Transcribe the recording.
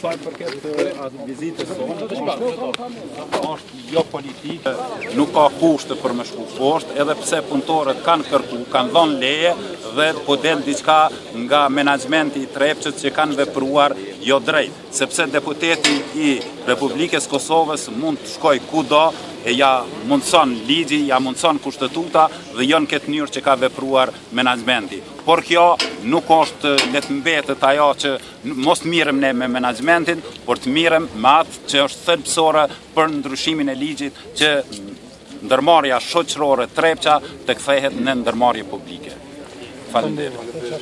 Sa i përket atë vizitës sonë, është jo politikë, nuk ka kushte për me shku poshtë, edhe pse punëtorët kanë kërku, kanë dhonë leje dhe po del diçka nga menaxhmenti i Trepçës që kanë vepruar jo drejt, sepse deputeti i Republikës së Kosovës mund të shkojë kudo e ja mundëson ligji, ja mundëson kushtetuta dhe jo në këtë mënyrë që ka vepruar menaxhmenti. Por kjo nuk është le të mbetet ajo që mos të mirrem ne me menaxhmentin, por të mirrem me atë që është thelbësore për ndryshimin e ligjit që ndërmarrja shoqërore Trepça të kthehet në ndërmarrje publike. Faleminderit.